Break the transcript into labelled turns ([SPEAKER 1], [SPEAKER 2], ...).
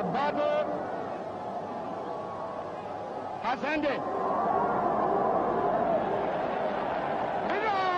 [SPEAKER 1] The battle has ended. Hurrah!